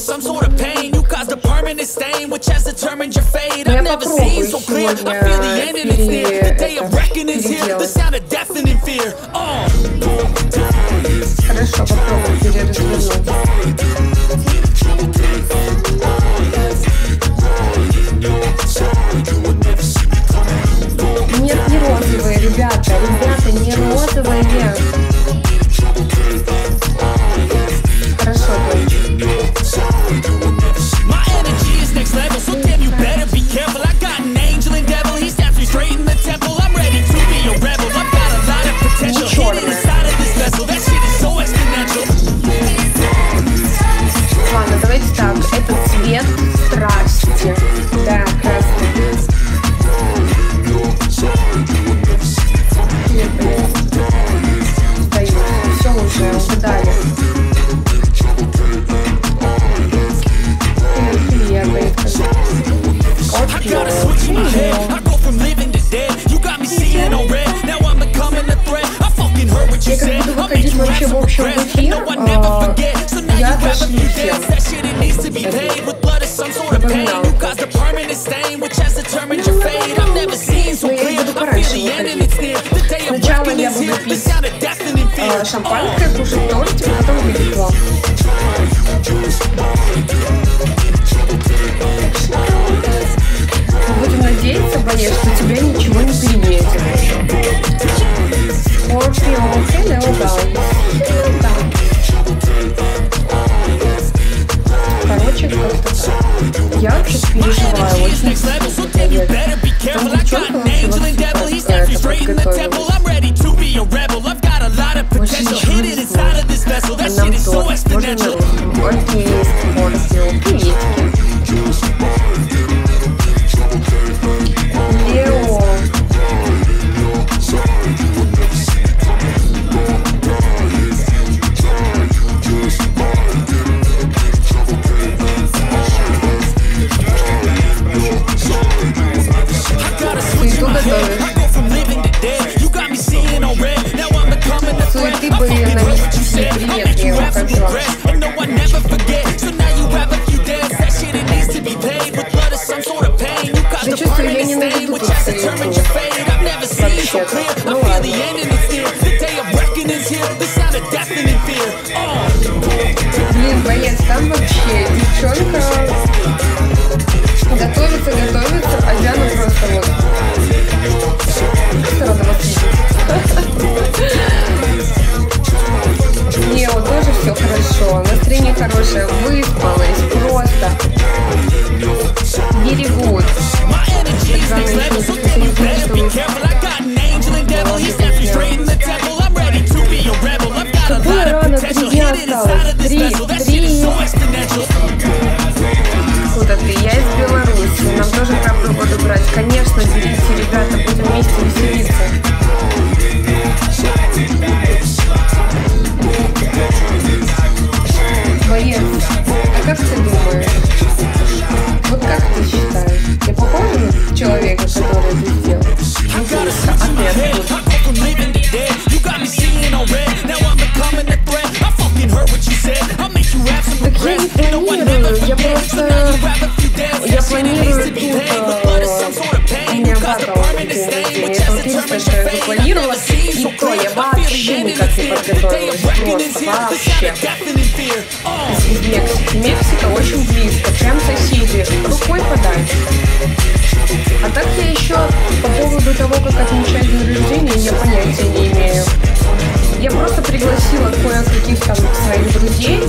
some sort of pain. You caused a permanent stain, which has determined your fate. Ну, я I've never seen попробую so clear. I сегодня feel the end and it's near. The day of пере- reckoning's here. The переделать. sound of deafening fear. Oh. Хорошо, попробуй переразвернуть. Нет, не розовые, ребята, ребята, не розовые. I got a switch in my head. I go from living to dead. You got me seeing on red. Now I'm becoming a threat. I fucking heard what you Я как said. буду I'll make выходить you have вообще в some общем regrets. эфир, No, I never а, forget. So now you я have a даже few не debts. тем. That shit it needs to be paid with blood or some sort of pain. Напоминал. You caused a permanent stain, which has determined your fate. I've never seen so Ну, я clear. буду I пораньше feel the end and выходить. it's near. The day of Сначала reckoning я is буду here. The пить, sound of deafening fear. А, Шампанское, кушать тортик, а потом выпить надеяться, боец, что тебя ничего не переедет. Or feel okay, Короче, как-то так. Я вообще переживаю очень. Там девчонка вообще вообще какая-то подготовилась. And no, I never forget. So now you have a few deaths. That shit, it needs to be paid with blood or some sort of pain. You got the permanent stain, which has determined your fate. I've never seen so clear. Три, три. Куда ты? Я из Беларуси. Нам тоже про погоду брать. Конечно, берите, ребята, будем вместе веселиться. Боец, а как ты? Подготовилась. Просто вообще. из Мексики. Мексика очень близко, прям соседи, рукой подать. А так я еще по поводу того, как отмечать день рождения, я понятия не имею. каких там своих друзей,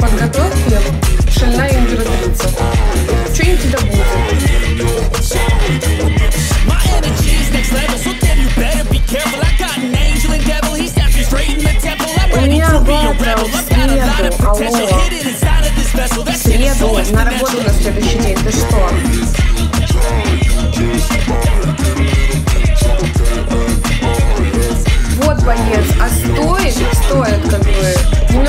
подготовь их, шальная императрица. Что-нибудь да будет. на работу на следующий день. Ты что? Вот боец, а стоит, стоит как бы немножко